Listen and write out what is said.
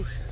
Oh,